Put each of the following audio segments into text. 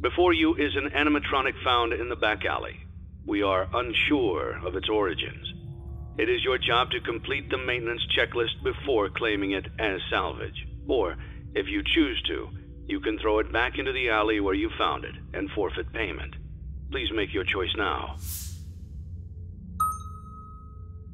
Before you is an animatronic found in the back alley. We are unsure of its origins. It is your job to complete the maintenance checklist before claiming it as salvage. Or, if you choose to, you can throw it back into the alley where you found it and forfeit payment. Please make your choice now.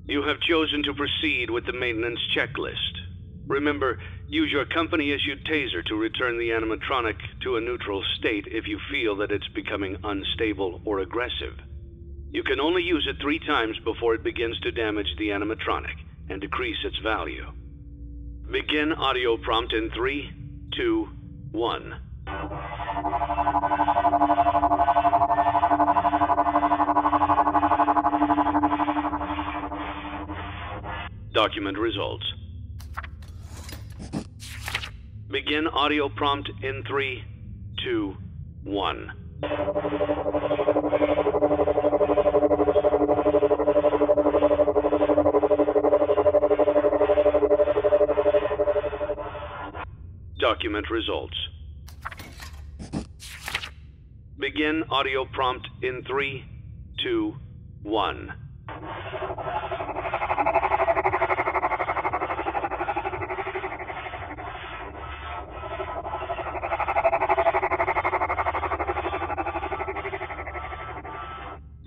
You have chosen to proceed with the maintenance checklist. Remember, use your company issued taser to return the animatronic to a neutral state if you feel that it's becoming unstable or aggressive. You can only use it three times before it begins to damage the animatronic and decrease its value. Begin audio prompt in three, two, one. Document results. Begin audio prompt in three, two, one. Document results. Begin audio prompt in three, two, one.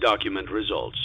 Document results.